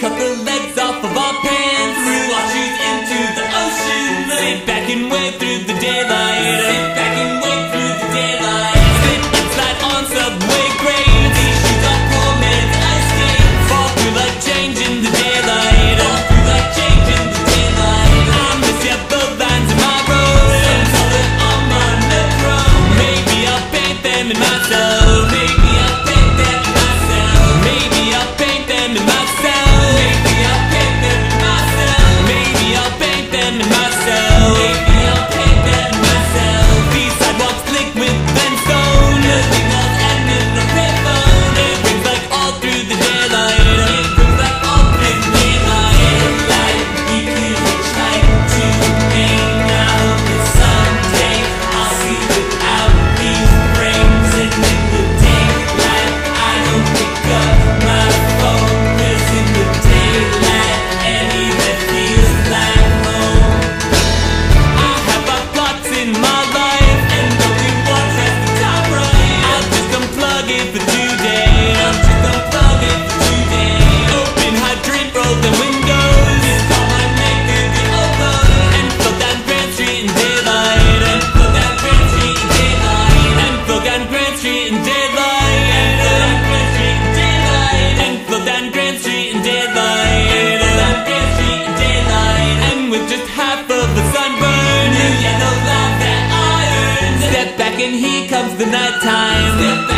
Cut the legs off of our pants, threw our shoes into the ocean. Sit back and wave through the daylight. The nighttime. Step back